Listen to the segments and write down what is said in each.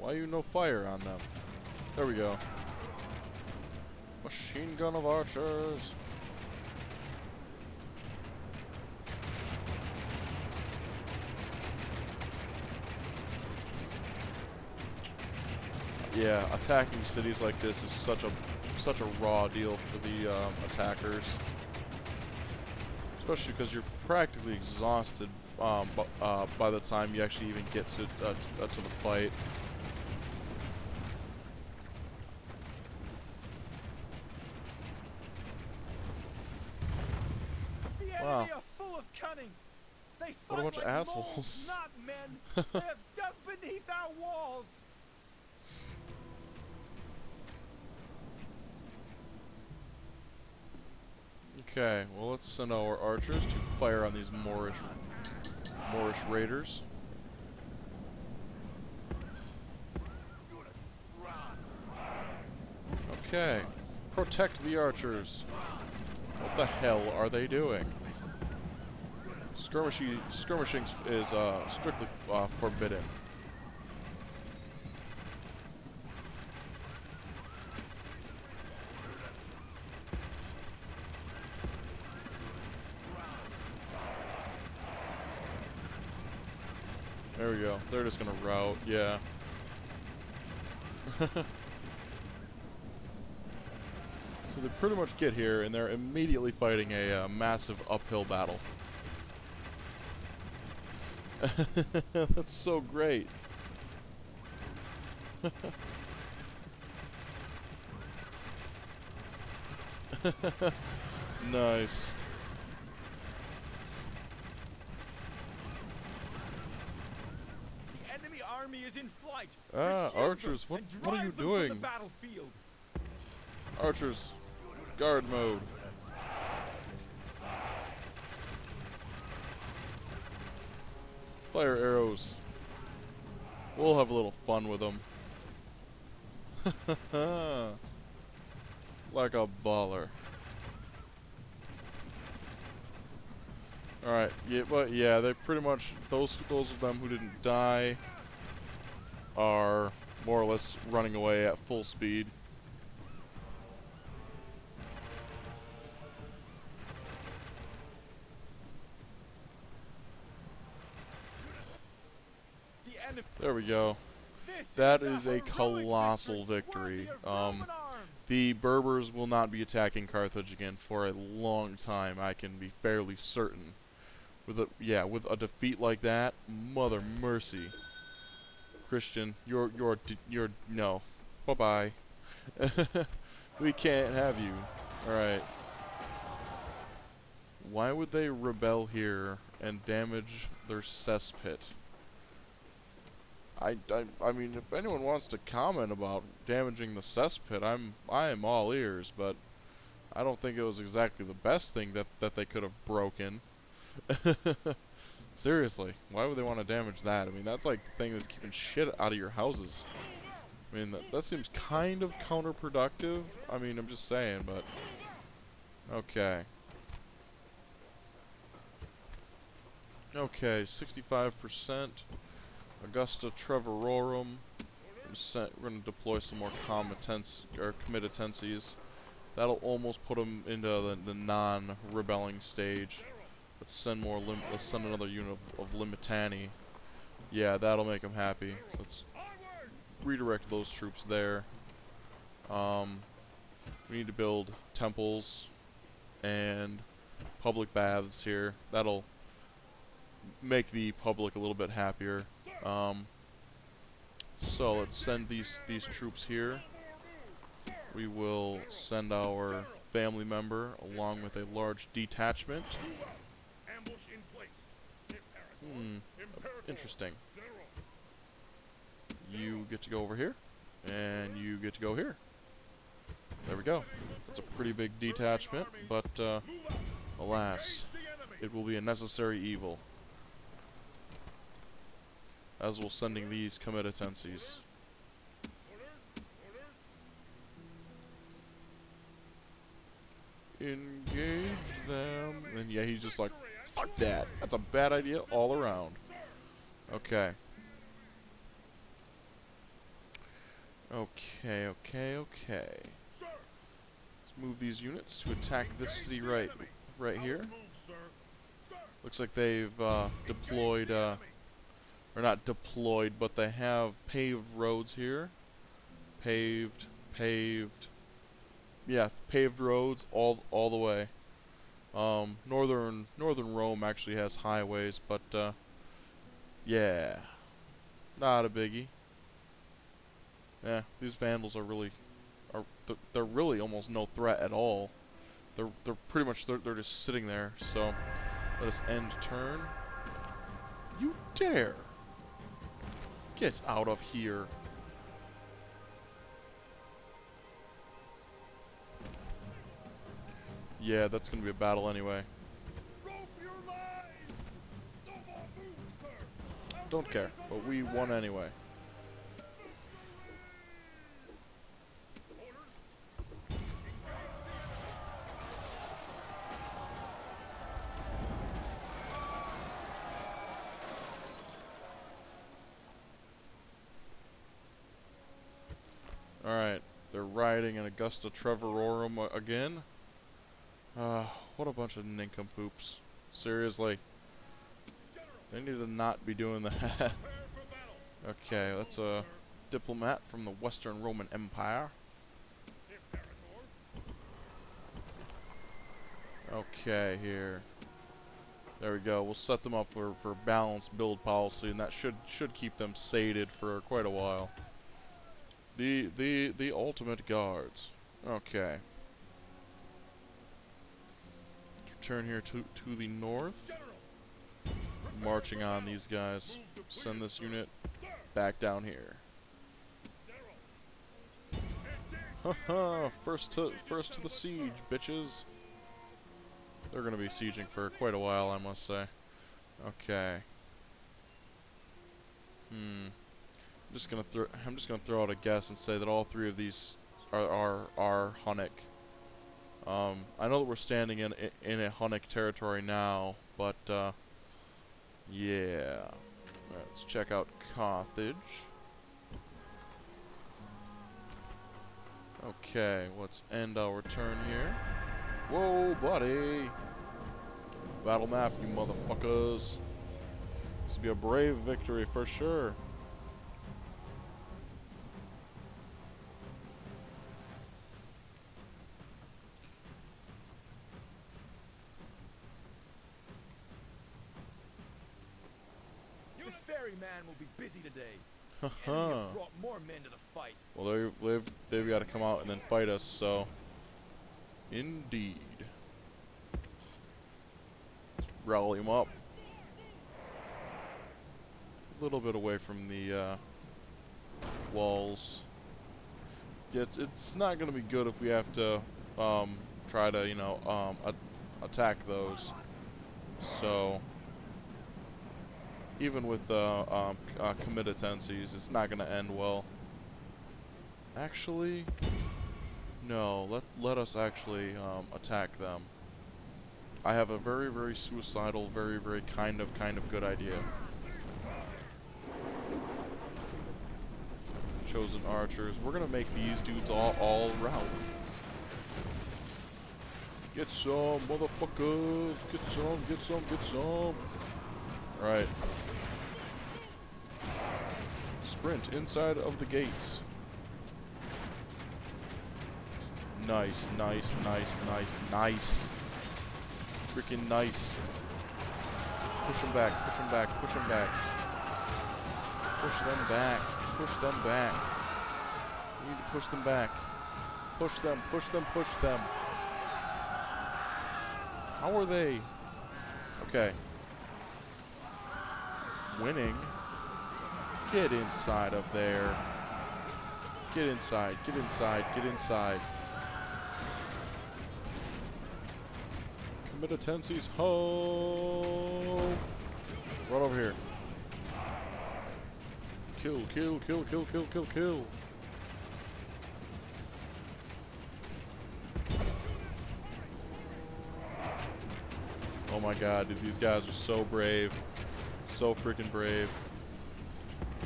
Why you no fire on them? There we go. Machine gun of archers. Yeah, attacking cities like this is such a such a raw deal for the um, attackers, especially because you're practically exhausted um, uh, by the time you actually even get to uh, uh, to the fight. The Wow. enemy are full of cunning. They What a bunch of assholes. moles, not men. they have dug beneath our walls. Okay, well let's send our archers to fire on these Moorish Moorish raiders. Okay, protect the archers. What the hell are they doing? Skirmishing, skirmishing is uh, strictly uh, forbidden. There we go. They're just gonna route, yeah. so they pretty much get here and they're immediately fighting a uh, massive uphill battle. That's so great. nice. The enemy army is in flight. Ah, archers, what- what are you drive them from doing? Archers, guard mode. Fire arrows. We'll have a little fun with them. like a baller. Alright, yeah, but yeah, they pretty much, those, those of them who didn't die are more or less running away at full speed. There we go. That is a colossal victory. Um, The Berbers will not be attacking Carthage again for a long time. I can be fairly certain. With a yeah, with a defeat like that, mother mercy. Christian, you're you're you're no. Bye bye. we can't have you. All right. Why would they rebel here and damage their cesspit? I, I, I mean, if anyone wants to comment about damaging the cesspit, I'm I am all ears, but I don't think it was exactly the best thing that, that they could have broken. Seriously, why would they want to damage that? I mean, that's like the thing that's keeping shit out of your houses. I mean, that, that seems kind of counterproductive. I mean, I'm just saying, but okay. Okay, 65%. Augusta Treverorum. We're going to deploy some more committencies or committencies. That'll almost put them into the, the non-rebelling stage. Let's send more. Lim let's send another unit of, of Limitanei. Yeah, that'll make them happy. Let's redirect those troops there. Um, we need to build temples and public baths here. That'll make the public a little bit happier. Um, so let's send these these troops here. We will send our family member along with a large detachment. Hmm, interesting. You get to go over here, and you get to go here. There we go. That's a pretty big detachment, but uh, alas, it will be a necessary evil. As will sending these committencies. Engage them. And yeah, he's just like, fuck that. That's a bad idea all around. Okay. Okay, okay, okay. Let's move these units to attack this city right, right here. Looks like they've uh, deployed, uh. Or not deployed, but they have paved roads here. Paved, paved. Yeah, paved roads all all the way. Um, northern northern Rome actually has highways, but uh, yeah, not a biggie. Yeah, these vandals are really are th- they're really almost no threat at all. They're they're pretty much they're, they're just sitting there. So let us end turn. You dare! Get out of here. Yeah, that's gonna be a battle anyway. Don't care, but we won anyway. Alright, they're riding in Augusta Treverorum again. Uh, what a bunch of nincompoops. Seriously, they need to not be doing that. Okay, that's a diplomat from the Western Roman Empire. Okay, here. There we go. We'll set them up for, for balanced build policy, and that should should keep them sated for quite a while. The the the ultimate guards. Okay. Return here to to the north. Marching on these guys. Send this unit back down here. Haha! first to first to the siege, bitches. They're gonna be sieging for quite a while, I must say. Okay. Hmm. I'm just gonna throw. I'm just gonna throw out a guess and say that all three of these are are are Hunnic. Um, I know that we're standing in in a Hunnic territory now, but uh, yeah. Let's check out Carthage. Okay, let's end our turn here. Whoa, buddy! Battle map, you motherfuckers. This will be a brave victory for sure. The ferryman will be busy today. The enemy Haha. have brought more men to the fight. Well, they, they've, they've got to come out and then fight us, so. Indeed. Rally them up. A little bit away from the uh, walls. Yeah, it's, it's not going to be good if we have to um, try to, you know, um, attack those. So, even with the um, uh, committancies, it's not going to end well. Actually, no. Let let us actually um, attack them. I have a very very suicidal, very very kind of kind of good idea. Chosen archers. We're gonna make these dudes all all rout. Get some, motherfuckers. Get some. Get some. Get some. Right. Sprint inside of the gates. Nice, nice, nice, nice, nice. Freaking nice. Push them back, push them back, push them back. Push them back, push them back. We need to push them back. Push them, push them, push them. How are they? Okay. Winning. Get inside of there. Get inside, get inside, get inside. Committancies ho! Right over here. Kill, kill, kill, kill, kill, kill, kill. Oh my god, dude, these guys are so brave. So freaking brave.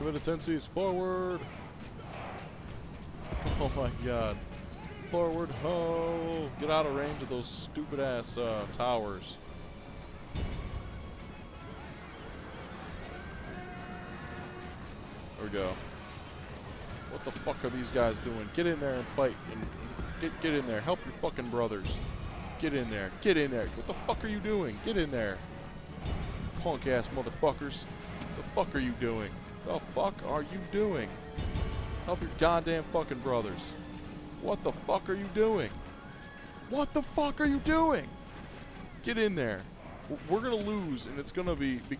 Committancies forward! Oh my god. Forward ho! Get out of range of those stupid ass uh, towers. There we go. What the fuck are these guys doing? Get in there and fight. And get get in there. Help your fucking brothers. Get in there. Get in there. What the fuck are you doing? Get in there. Punk ass motherfuckers. What the fuck are you doing? The fuck are you doing? Help your goddamn fucking brothers. What the fuck are you doing? What the fuck are you doing? Get in there. We're gonna lose, and it's gonna be, be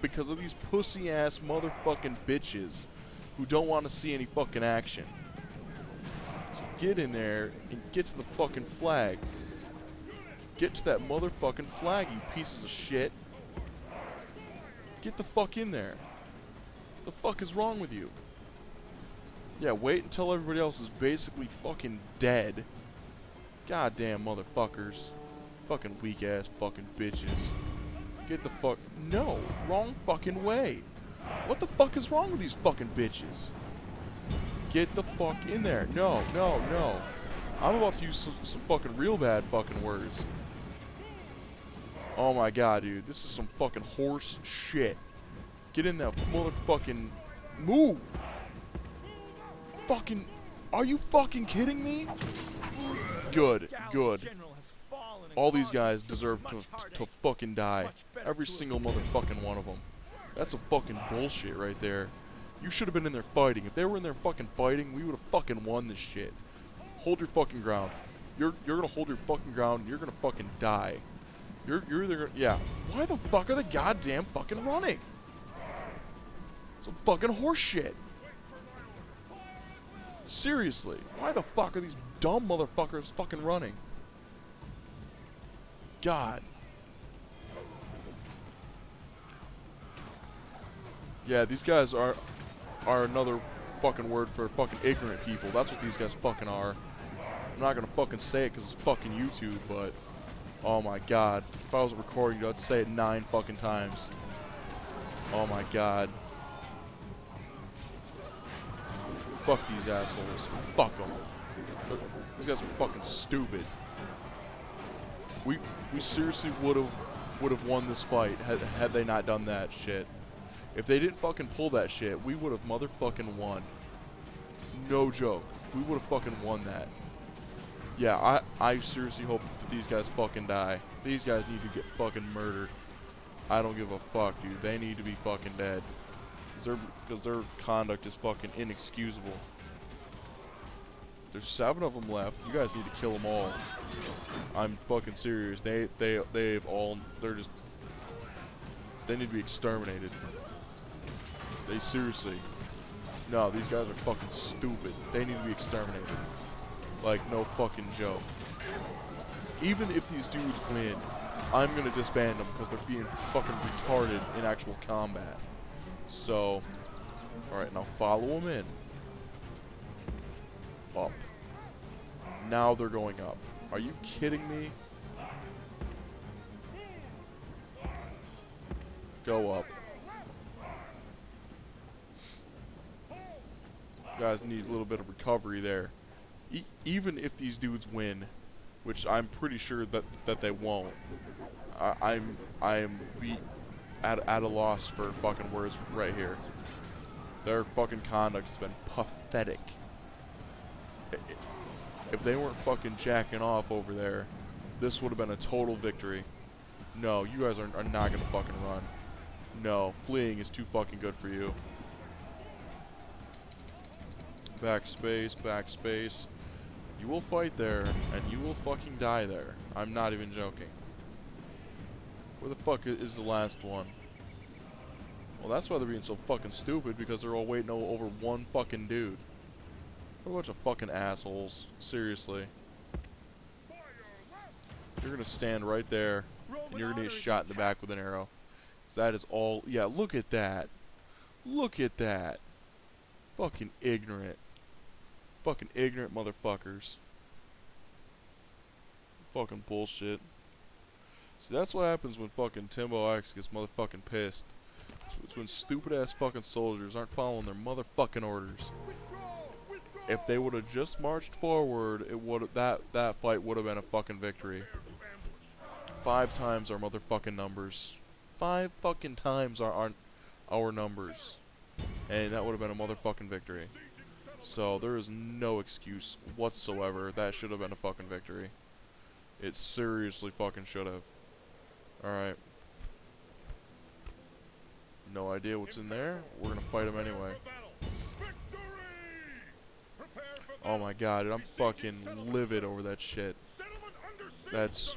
because of these pussy ass motherfucking bitches who don't want to see any fucking action. So get in there and get to the fucking flag. Get to that motherfucking flag, you pieces of shit. Get the fuck in there. The fuck is wrong with you? Yeah, wait until everybody else is basically fucking dead. Goddamn motherfuckers. Fucking weak ass fucking bitches. Get the fuck. No, wrong fucking way. What the fuck is wrong with these fucking bitches? Get the fuck in there. No, no, no. I'm about to use some, some fucking real bad fucking words. Oh my god, dude. This is some fucking horse shit. Get in there, motherfucking. Move! Fucking. Are you fucking kidding me? Good, good. All these guys deserve to, to fucking die. Every single motherfucking one of them. That's some fucking bullshit right there. You should have been in there fighting. If they were in there fucking fighting, we would have fucking won this shit. Hold your fucking ground. You're you're gonna hold your fucking ground. and You're gonna fucking die. You're you're either gonna yeah. Why the fuck are they goddamn fucking running? Some fucking horse shit. Seriously, why the fuck are these dumb motherfuckers fucking running? God. Yeah, these guys are are another fucking word for fucking ignorant people. That's what these guys fucking are. I'm not gonna fucking say it because it's fucking YouTube, but oh my god, if I was recording, I'd say it nine fucking times. Oh my god. Fuck these assholes. Fuck them. These guys are fucking stupid. We we seriously would have would have won this fight had had they not done that shit. If they didn't fucking pull that shit, we would have motherfucking won. No joke. We would have fucking won that. Yeah, I I seriously hope that these guys fucking die. These guys need to get fucking murdered. I don't give a fuck, dude. They need to be fucking dead. Cause their, cause their conduct is fucking inexcusable. There's seven of them left. You guys need to kill them all. I'm fucking serious. They they they've all they're just they need to be exterminated. They seriously. No, these guys are fucking stupid. They need to be exterminated. Like no fucking joke. Even if these dudes win, I'm gonna disband them because they're being fucking retarded in actual combat. So, alright, now follow them in. Up. Now they're going up. Are you kidding me? Go up. Guys need a little bit of recovery there. E even if these dudes win, which I'm pretty sure that that they won't, I I'm I'm be at at a loss for fucking words right here. Their fucking conduct has been pathetic. If they weren't fucking jacking off over there, this would have been a total victory. No, you guys are, are not gonna fucking run. No, fleeing is too fucking good for you. Backspace, backspace. You will fight there, and you will fucking die there. I'm not even joking. Where the fuck is the last one? Well, that's why they're being so fucking stupid, because they're all waiting over one fucking dude. What a bunch of fucking assholes. Seriously. You're gonna stand right there, and you're gonna get shot in the back with an arrow. that is all. Yeah, look at that. Look at that. Fucking ignorant. Fucking ignorant motherfuckers. Fucking bullshit. See, that's what happens when fucking Timbo X gets motherfucking pissed. It's- when stupid ass fucking soldiers aren't following their motherfucking orders. If they would have just marched forward, it would that that fight would have been a fucking victory. Five times our motherfucking numbers. Five fucking times our our, our numbers. And that would have been a motherfucking victory. So there is no excuse whatsoever. That should have been a fucking victory. It seriously fucking should have. Alright. No idea what's in there. We're gonna fight him anyway. Oh my god, I'm fucking livid over that shit. That's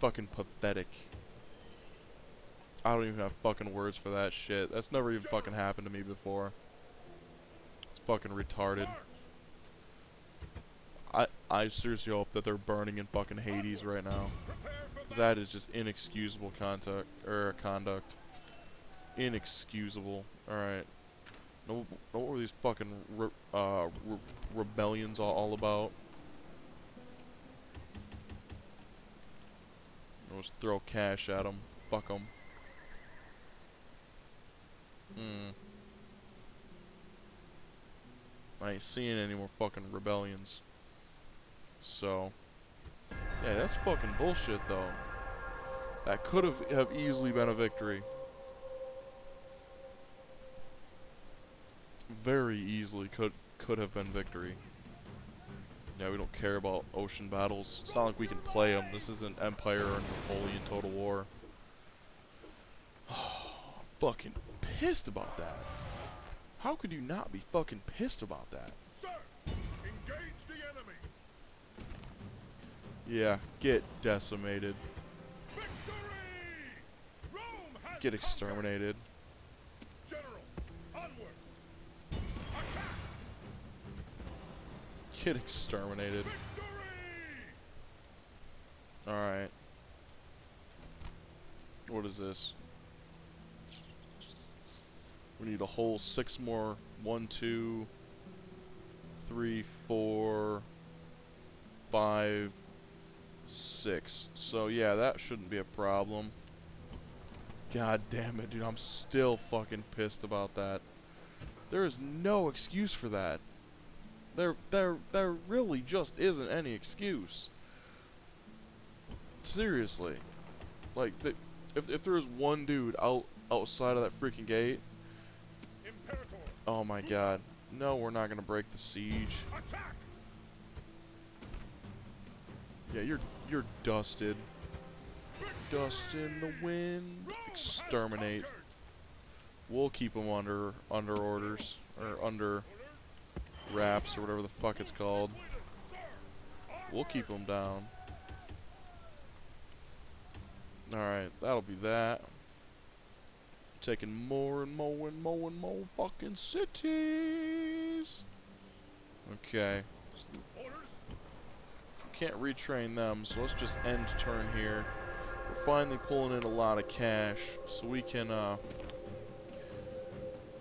fucking pathetic. I don't even have fucking words for that shit. That's never even fucking happened to me before. It's fucking retarded. I I seriously hope that they're burning in fucking Hades right now. 'Cause that is just inexcusable conduct or conduct. Inexcusable. All right. No, what were these fucking re uh, re rebellions all, about? Let's throw cash at them. Fuck them. Hmm. I ain't seeing any more fucking rebellions. So, yeah, that's fucking bullshit, though. That could have have easily been a victory. Very easily could could have been victory. Yeah, we don't care about ocean battles. It's not like we can play them. This isn't Empire or Napoleon Total War. fucking pissed about that. How could you not be fucking pissed about that? Sir, engage the enemy. Yeah, get decimated. Get exterminated. General! Get exterminated. Alright. What is this? We need a whole six more. One, two, three, four, five, six. So yeah, that shouldn't be a problem. God damn it, dude. I'm still fucking pissed about that. There is no excuse for that. There, there, there really just isn't any excuse. Seriously, like, the, if if there was one dude out outside of that freaking gate, Imperator, oh my god, no, we're not gonna break the siege. attack! Yeah, you're you're dusted. Dust in the wind. Exterminate. We'll keep them under under orders or under wraps or whatever the fuck it's called. We'll keep them down. Alright, that'll be that. Taking more and more and more and more fucking cities. Okay. Can't retrain them, so let's just end turn here. We're finally pulling in a lot of cash, so we can, uh...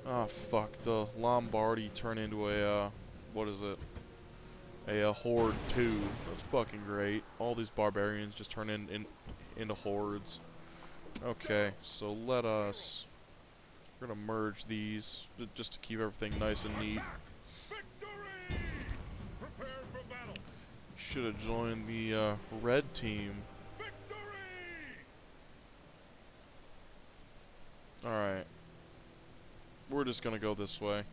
Oh, fuck. The Lombardi turn into a, uh... What is it? A, Horde 2. That's fucking great. All these barbarians just turn in, in into hordes. Okay, so let us... We're gonna merge these, just to keep everything nice and neat. Should have joined the, uh, red team. Alright. We're just gonna go this way.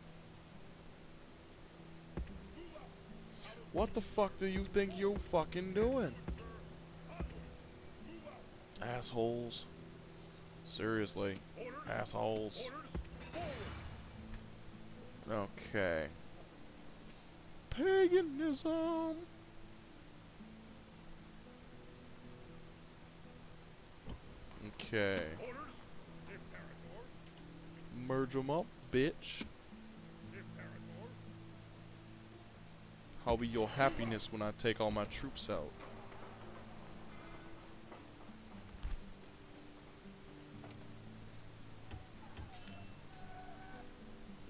What the fuck do you think you're fucking doing? Assholes. Seriously. Assholes. Okay. Paganism. Okay. Merge them up, bitch. How be your happiness when I take all my troops out?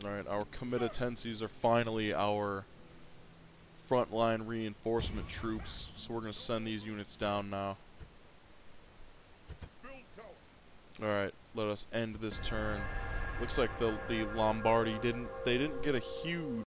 Alright, our committencies are finally our frontline reinforcement troops, so we're gonna send these units down now. Build tower. Alright, let us end this turn. Looks like the the Lombardi didn't they didn't get a huge